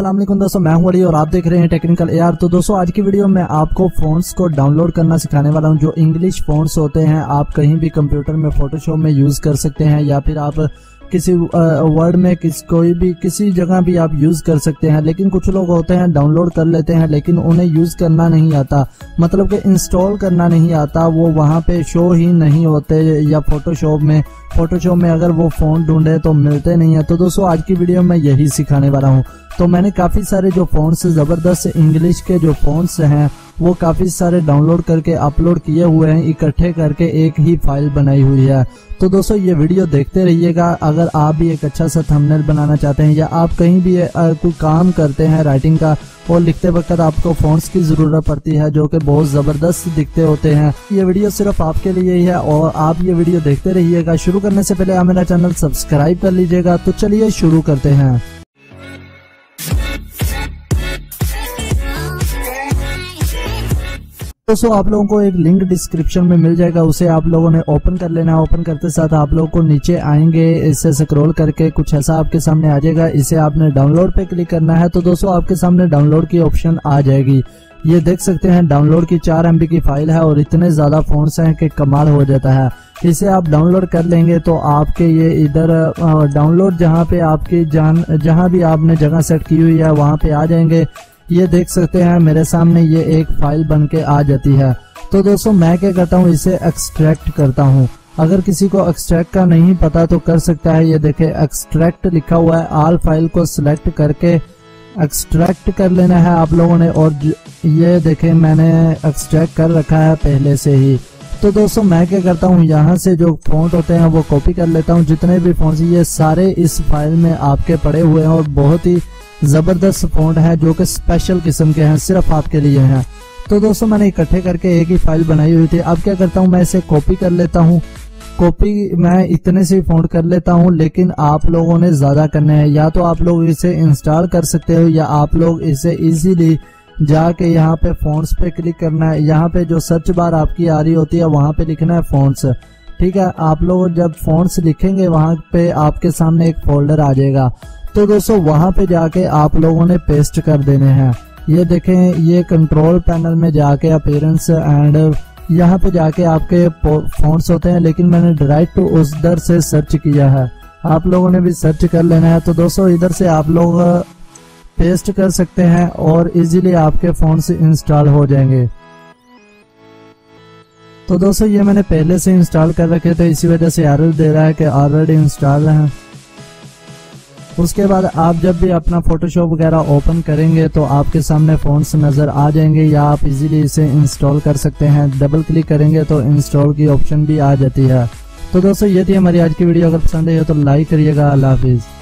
असलम दोस्तों, मैं हूँ अली और आप देख रहे हैं टेक्निकल एआर तो दोस्तों, आज की वीडियो में आपको फोन्स को डाउनलोड करना सिखाने वाला हूँ, जो इंग्लिश फोन्स होते हैं, आप कहीं भी कंप्यूटर में फोटोशॉप में यूज़ कर सकते हैं, या फिर आप किसी वर्ड में किस, कोई भी, किसी जगह भी आप यूज़ कर सकते हैं, लेकिन कुछ लोग होते हैं डाउनलोड कर लेते हैं, लेकिन उन्हें यूज़ करना नहीं आता। मतलब कि इंस्टॉल करना नहीं आता, वो वहाँ पे शो ही नहीं होते, या फोटोशॉप में। फोटोशॉप में अगर वो फ़ोन ढूंढे तो मिलते नहीं है। तो दोस्तों, आज की वीडियो में यही सिखाने वाला हूँ। तो मैंने काफ़ी सारे जो फोन्स ज़बरदस्त इंग्लिश के जो फोन्स हैं वो काफ़ी सारे डाउनलोड करके अपलोड किए हुए हैं, इकट्ठे करके एक ही फ़ाइल बनाई हुई है। तो दोस्तों, ये वीडियो देखते रहिएगा। अगर आप भी एक अच्छा सा थंबनेल बनाना चाहते हैं या आप कहीं भी कोई काम करते हैं राइटिंग का, और लिखते वक्त आपको फोन्स की ज़रूरत पड़ती है, जो कि बहुत ज़बरदस्त दिखते होते हैं, ये वीडियो सिर्फ़ आपके लिए ही है, और आप ये वीडियो देखते रहिएगा। शुरू करने से पहले आप मेरा चैनल सब्सक्राइब कर लीजिएगा। तो चलिए शुरू करते हैं। दोस्तों आप लोगों को एक लिंक डिस्क्रिप्शन में मिल जाएगा, उसे आप लोगों ने ओपन कर लेना है। ओपन करते साथ आप लोगों को नीचे आएँगे, इसे स्क्रॉल करके कुछ ऐसा आपके सामने आ जाएगा, इसे आपने डाउनलोड पे क्लिक करना है तो दोस्तों आपके सामने डाउनलोड की ऑप्शन आ जाएगी। ये देख सकते हैं, डाउनलोड की चार एमबी की फ़ाइल है और इतने ज़्यादा फ़ोन हैं कि कमाल हो जाता है। इसे आप डाउनलोड कर लेंगे तो आपके ये इधर डाउनलोड जहाँ पे आपकी जान, जहाँ भी आपने जगह सेट की हुई है, वहाँ पे आ जाएँगे। ये देख सकते हैं, मेरे सामने ये एक फ़ाइल बन के आ जाती है। तो दोस्तों, मैं क्या करता हूँ, इसे एक्सट्रैक्ट करता हूँ। अगर किसी को एक्सट्रैक्ट का नहीं पता तो कर सकता है, ये देखे एक्सट्रैक्ट लिखा हुआ है आल फ़ाइल को सिलेक्ट करके एक्सट्रैक्ट कर लेना है आप लोगों ने, और ये देखे, मैंने एक्सट्रैक्ट कर रखा है पहले से ही। तो दोस्तों, मैं क्या करता हूँ, यहाँ से जो फ़ोन होते हैं, वो कॉपी कर लेता हूँ। जितने भी फ़ोन ये सारे इस फ़ाइल में आपके पड़े हुए हैं, और बहुत ही ज़बरदस्त फ़ोन है, जो कि स्पेशल किस्म के हैं, सिर्फ़ आपके लिए हैं। तो दोस्तों, मैंने इकट्ठे करके एक ही फ़ाइल बनाई हुई थी। अब क्या करता हूँ, मैं इसे कॉपी कर लेता हूँ। कॉपी मैं इतने से फ़ोन कर लेता हूँ, लेकिन आप लोगों ने ज़्यादा करने हैं। या तो आप लोग इसे इंस्टॉल कर सकते हो, या आप लोग इसे इजीली जाके यहाँ पे फोन्स पे क्लिक करना है। यहाँ पे जो सर्च बार आपकी आ रही होती है, वहाँ पे लिखना है फोन्स ठीक है, आप लोग जब फोन्स लिखेंगे, वहाँ पे आपके सामने एक फोल्डर आ जाएगा। तो दोस्तों, वहाँ पे जाके आप लोगों ने पेस्ट कर देने हैं। ये देखें, ये कंट्रोल पैनल में जाके अपेरेंस एंड यहाँ पे जाके आपके फोन्स होते हैं, लेकिन मैंने डायरेक्ट उस दर से सर्च किया है। आप लोगों ने भी सर्च कर लेना है। तो दोस्तों, इधर से आप लोग पेस्ट कर सकते हैं और इजीली आपके फ़ोन से इंस्टॉल हो जाएँगे। तो दोस्तों, ये मैंने पहले से इंस्टॉल कर रखे थे, इसी वजह से एरर दे रहा है कि ऑलरेडी इंस्टॉल है। उसके बाद आप जब भी अपना फोटोशॉप वगैरह ओपन करेंगे तो आपके सामने फोन्स नज़र आ जाएँगे या आप इजीली इसे इंस्टॉल कर सकते हैं। डबल क्लिक करेंगे तो इंस्टॉल की ऑप्शन भी आ जाती है। तो दोस्तों, ये थी हमारी आज की वीडियो अगर पसंद आई है तो लाइक करिएगा। अल्लाह हाफिज़।